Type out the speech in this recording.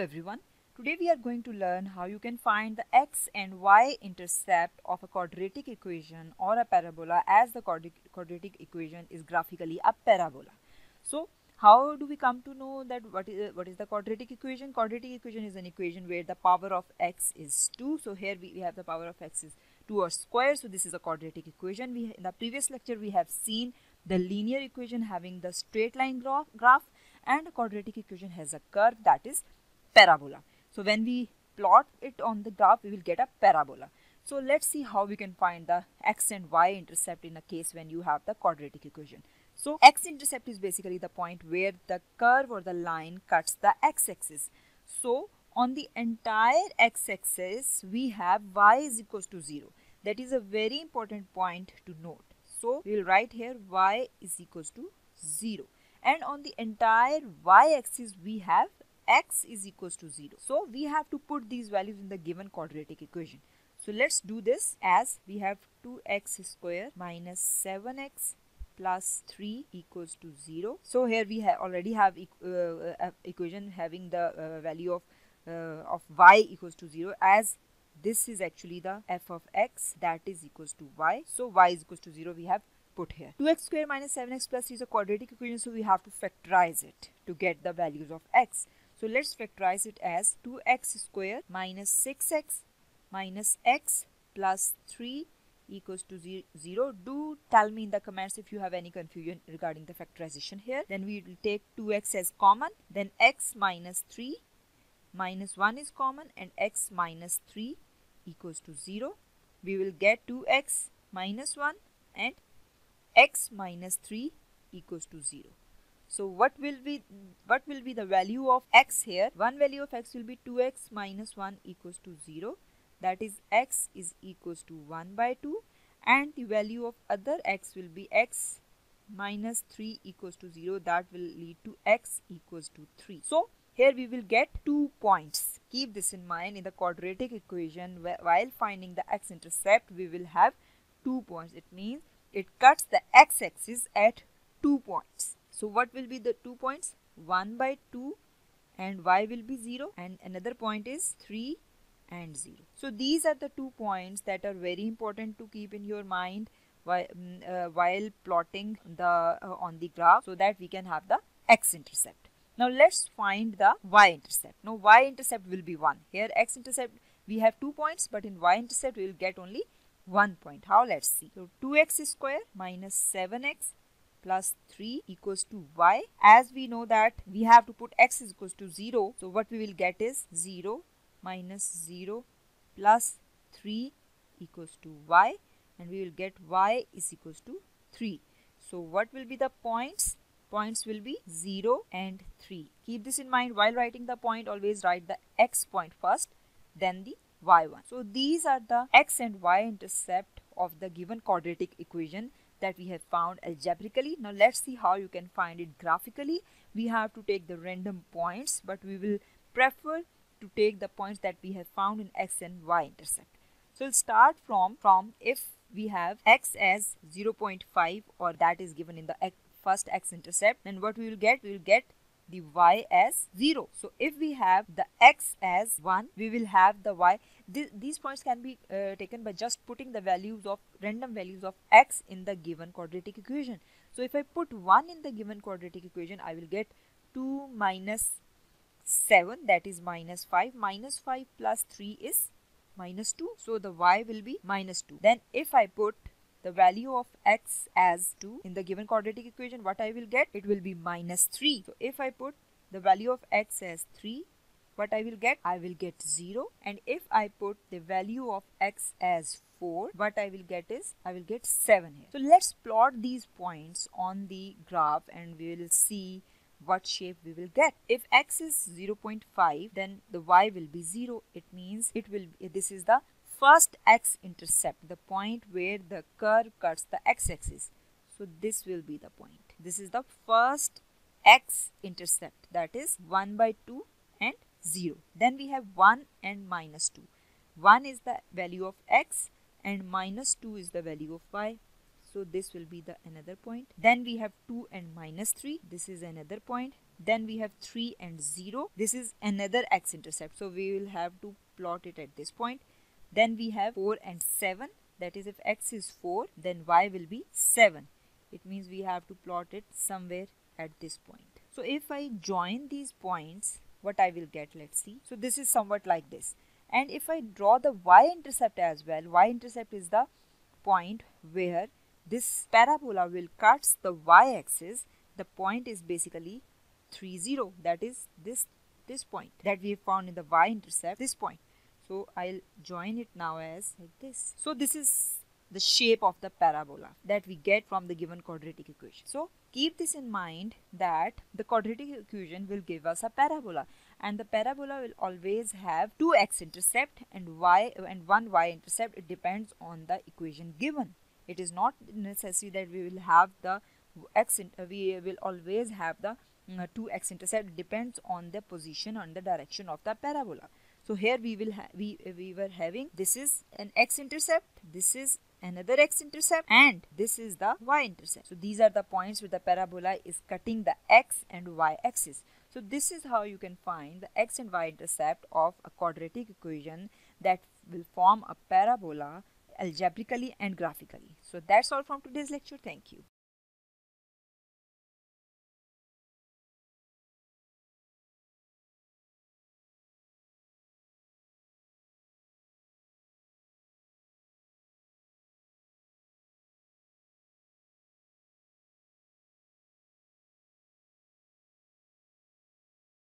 Hello everyone. Today we are going to learn how you can find the x and y intercept of a quadratic equation or a parabola as the quadratic equation is graphically a parabola. So how do we come to know that what is what is the quadratic equation? Quadratic equation is an equation where the power of x is 2. So here we, we have the power of x is 2 or square. So this is a quadratic equation. We in the previous lecture we have seen the linear equation having the straight line graph, graph and a quadratic equation has a curve that is parabola. So when we plot it on the graph, we will get a parabola. So let's see how we can find the x and y intercept in a case when you have the quadratic equation. So x-intercept is basically the point where the curve or the line cuts the x-axis. So on the entire x-axis, we have y is equals to 0. That is a very important point to note. So we will write here y is equals to 0 and on the entire y-axis we have x is equals to 0. So we have to put these values in the given quadratic equation. So let's do this as we have 2x square minus 7x plus 3 equals to 0. So here we ha already have e uh, uh, equation having the uh, value of uh, of y equals to 0 as this is actually the f of x that is equals to y. So y is equals to 0 we have put here. 2x square minus 7x plus is a quadratic equation so we have to factorize it to get the values of x. So let's factorize it as 2x square minus 6x minus x plus 3 equals to 0. Do tell me in the comments if you have any confusion regarding the factorization here. Then we will take 2x as common. Then x minus 3 minus 1 is common and x minus 3 equals to 0. We will get 2x minus 1 and x minus 3 equals to 0. So what will be what will be the value of x here? One value of x will be 2x minus 1 equals to 0. That is x is equals to 1 by 2 and the value of other x will be x minus 3 equals to 0 that will lead to x equals to 3. So here we will get two points. Keep this in mind in the quadratic equation while finding the x-intercept we will have two points. It means it cuts the x-axis at two points. So what will be the two points? 1 by 2 and y will be 0 and another point is 3 and 0. So these are the two points that are very important to keep in your mind while, mm, uh, while plotting the uh, on the graph so that we can have the x-intercept. Now let's find the y-intercept. Now y-intercept will be 1. Here x-intercept we have 2 points but in y-intercept we will get only 1 point. How? Let's see. So 2x square minus 7x plus 3 equals to y. As we know that we have to put x is equals to 0. So what we will get is 0 minus 0 plus 3 equals to y and we will get y is equals to 3. So what will be the points? points will be 0 and 3. Keep this in mind while writing the point always write the x point first then the y1. So these are the x and y intercept of the given quadratic equation that we have found algebraically. Now let's see how you can find it graphically. We have to take the random points but we will prefer to take the points that we have found in x and y intercept. So we'll start from, from if we have x as 0.5 or that is given in the first x-intercept then what we will get we will get the y as 0 so if we have the x as 1 we will have the y. Th these points can be uh, taken by just putting the values of random values of x in the given quadratic equation. So if i put 1 in the given quadratic equation i will get 2 minus 7 that is minus 5 minus 5 plus 3 is minus 2 so the y will be minus 2 then if i put the value of x as 2 in the given quadratic equation what I will get? It will be minus 3 so if I put the value of x as 3 what I will get? I will get 0 and if I put the value of x as 4 what I will get is I will get 7 here. So let's plot these points on the graph and we will see what shape we will get. If x is 0.5 then the y will be 0 it means it will this is the first x-intercept, the point where the curve cuts the x-axis. So this will be the point. This is the first x-intercept that is 1 by 2 and 0. Then we have 1 and minus 2. 1 is the value of x and minus 2 is the value of y. so this will be the another point then we have 2 and minus 3 this is another point then we have 3 and 0 this is another x-intercept so we will have to plot it at this point then we have 4 and 7 that is if x is 4 then y will be 7 it means we have to plot it somewhere at this point. So if I join these points what I will get? Let's see. So this is somewhat like this. And if I draw the y-intercept as well y-intercept is the point where this parabola will cuts the y-axis. The point is basically 3 0 that is this this point that we have found in the y-intercept. This point so I'll join it now as like this. So this is the shape of the parabola that we get from the given quadratic equation. So keep this in mind that the quadratic equation will give us a parabola and the parabola will always have two x-intercept and y and one y-intercept. It depends on the equation given. It is not necessary that we will have the x we will always have the uh, 2x intercept depends on the position and the direction of the parabola so here we will we we were having this is an x intercept this is another x intercept and this is the y intercept so these are the points where the parabola is cutting the x and y axis so this is how you can find the x and y intercept of a quadratic equation that will form a parabola algebraically and graphically. So that's all from today's lecture. Thank you.